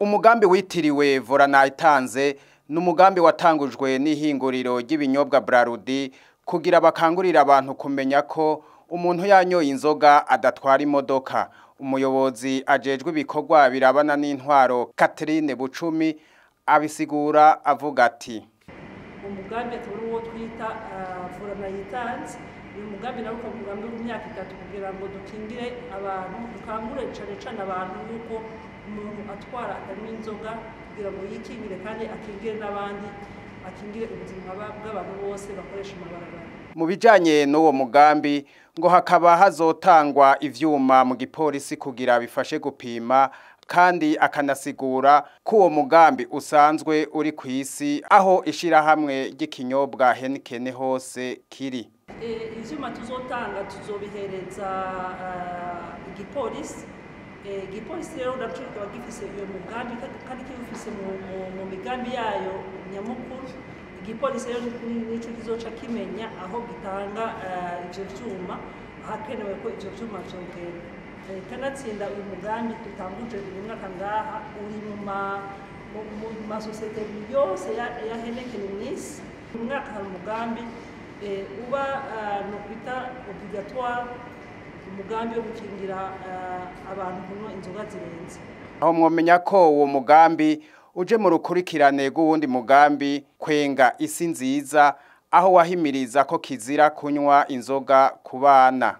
umugambi witiriwe vorana itanze ni umugambi watangujwe n'ihinguriro ry'ibinyobwa Brarudi kugira bakangurira abantu kumenya ko umuntu yanyoye inzoga adatwara imodoka. Umuyobozi ajejwe ibikorwa birabana n'intwaro Catherine Bucumi abisigura avuga ati umugambi akaba ari uwo twita vorana yitanze uyu mugambi nawe ukaba umugambi w'imyaka itatu kugira ngo dukingire abantu dukangure cane cane abantu yuko umuntu atwara atanywa inzoga kugira ngo yikingire kandi akingire n'abandi akingire ubuzima bw'abantu bose bakoresha amabarabara. Mu bijanye n'uwo mugambi ngo hakaba hazotangwa ivyuma mu gipolisi kugira bifashe gupima kandi akanasigura ko uwo mugambi usanzwe uri ku isi aho ishirahamwe ry'ikinyobwa Heineken hose kiri. Ivyuma tuzotanga tuzobihereza igipolisi. Igipolisi rero naco kikaba gifise uyo mugambi kandi kibufise mu migambi yayo nyamukuru. Igipolisi rero nico kizoca kimenya aho gitanga ivyo vyuma ahakenewe ko ivyo vyuma vyogenda. Kanatsinda uyu mugambi dutanguje uyu mwaka ngaha uri mu masosiyete yose ya Heineken mw'isi uyu mwaka hari umugambi uba nokwita obligatoire umugambi wo gukingira abantu kunywa inzoga zirenze. Aho mwomenya ko uwo mugambi uje mu rukurikirane rw'uwundi mugambi kwenga isi nziza aho wahimiriza ko kizira kunywa inzoga ku bana.